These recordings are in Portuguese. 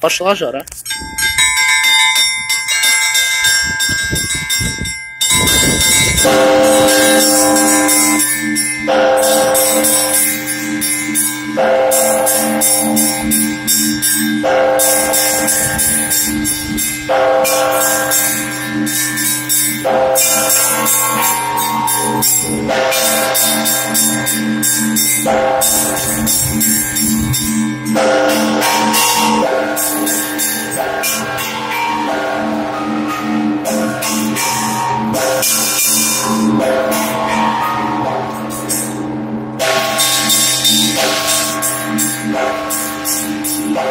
Vais lá chorar? Thank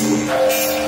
Música